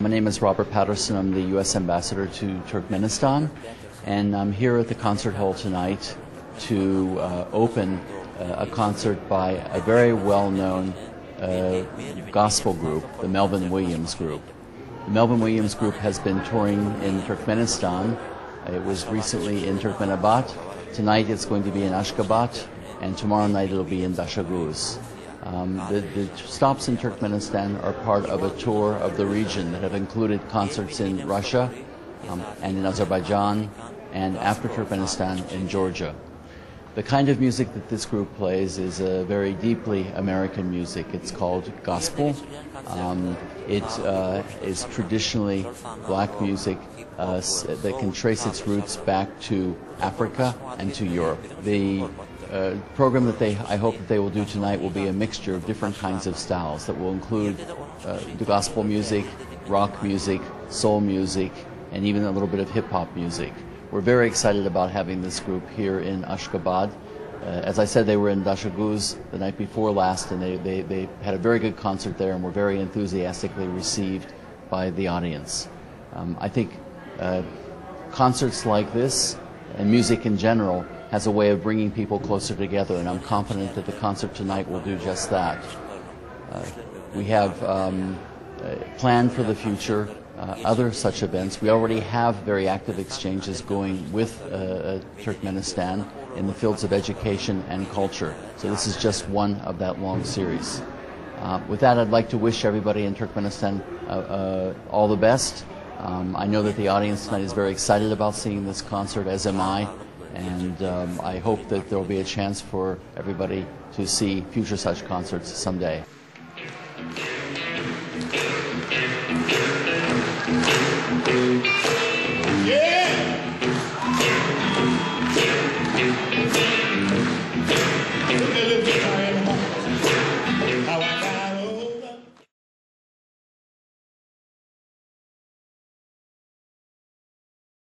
My name is Robert Patterson. I'm the U.S. Ambassador to Turkmenistan, and I'm here at the concert hall tonight to uh, open uh, a concert by a very well-known uh, gospel group, the Melvin Williams Group. The Melvin Williams Group has been touring in Turkmenistan. It was recently in Turkmenabad. Tonight it's going to be in Ashgabat, and tomorrow night it'll be in Dashaguz. Um, the, the, stops in Turkmenistan are part of a tour of the region that have included concerts in Russia um, and in Azerbaijan, and after Turkmenistan in Georgia. The kind of music that this group plays is a very deeply American music. It's called gospel. Um, it uh, is traditionally black music uh, that can trace its roots back to Africa and to Europe. The uh, program that they, I hope that they will do tonight will be a mixture of different kinds of styles that will include uh, the gospel music, rock music, soul music, and even a little bit of hip hop music. We're very excited about having this group here in Ashgabat. Uh, as I said, they were in Dashaguz the night before last, and they, they, they had a very good concert there and were very enthusiastically received by the audience. Um, I think uh, concerts like this and music in general has a way of bringing people closer together, and I'm confident that the concert tonight will do just that. Uh, we have um, uh, planned for the future other such events. We already have very active exchanges going with uh, uh, Turkmenistan in the fields of education and culture. So this is just one of that long series. Uh, with that, I'd like to wish everybody in Turkmenistan uh, uh, all the best. Um, I know that the audience tonight is very excited about seeing this concert, as am I, and um, I hope that there will be a chance for everybody to see future such concerts someday.